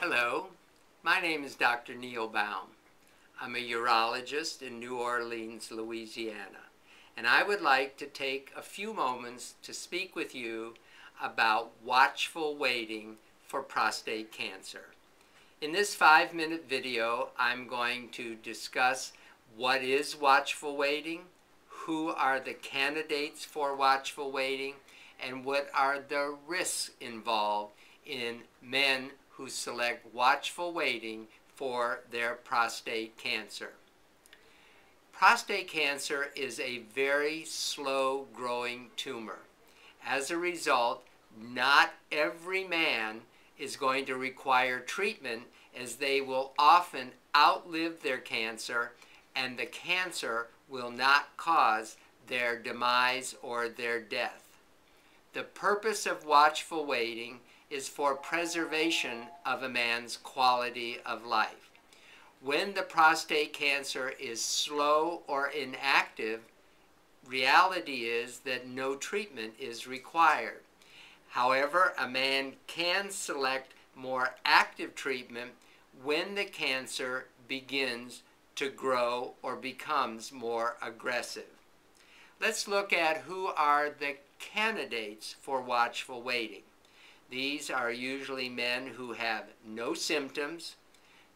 Hello, my name is Dr. Neil Baum. I'm a urologist in New Orleans, Louisiana, and I would like to take a few moments to speak with you about watchful waiting for prostate cancer. In this five minute video, I'm going to discuss what is watchful waiting, who are the candidates for watchful waiting, and what are the risks involved in men who select watchful waiting for their prostate cancer. Prostate cancer is a very slow growing tumor. As a result, not every man is going to require treatment as they will often outlive their cancer and the cancer will not cause their demise or their death. The purpose of watchful waiting is for preservation of a man's quality of life. When the prostate cancer is slow or inactive, reality is that no treatment is required. However, a man can select more active treatment when the cancer begins to grow or becomes more aggressive. Let's look at who are the candidates for watchful waiting. These are usually men who have no symptoms.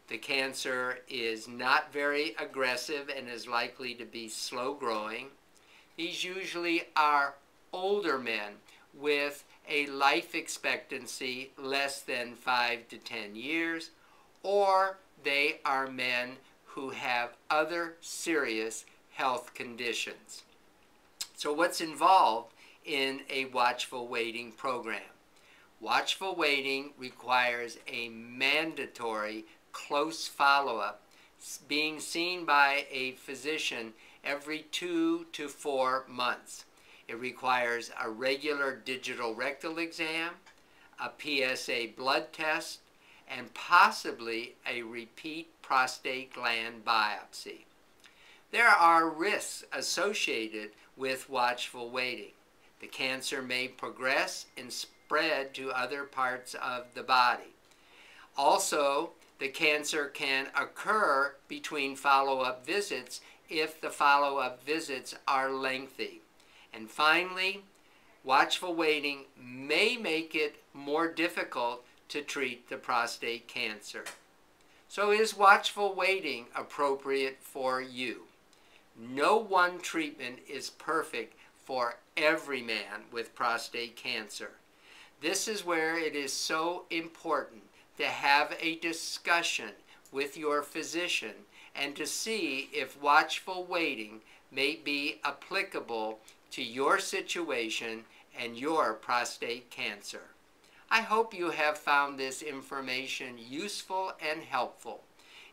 The cancer is not very aggressive and is likely to be slow growing. These usually are older men with a life expectancy less than 5 to 10 years, or they are men who have other serious health conditions. So what's involved in a watchful waiting program? Watchful waiting requires a mandatory close follow-up, being seen by a physician every two to four months. It requires a regular digital rectal exam, a PSA blood test, and possibly a repeat prostate gland biopsy. There are risks associated with watchful waiting. The cancer may progress and spread to other parts of the body. Also, the cancer can occur between follow-up visits if the follow-up visits are lengthy. And finally, watchful waiting may make it more difficult to treat the prostate cancer. So is watchful waiting appropriate for you? No one treatment is perfect for every man with prostate cancer. This is where it is so important to have a discussion with your physician and to see if watchful waiting may be applicable to your situation and your prostate cancer. I hope you have found this information useful and helpful.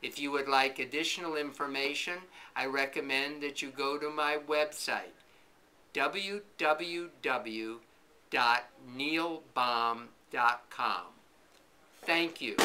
If you would like additional information, I recommend that you go to my website, www www.neilbaum.com. Thank you.